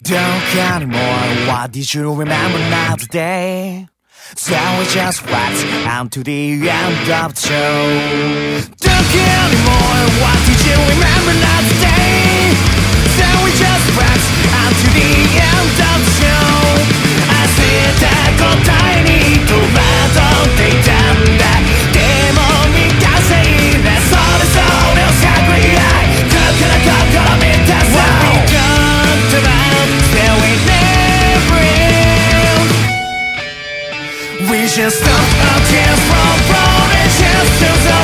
Don't care anymore, what did you remember now today? So we just wait until the end of the show Don't care anymore, what did you remember now today? We just stop our tears from falling just to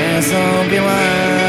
and zombie land.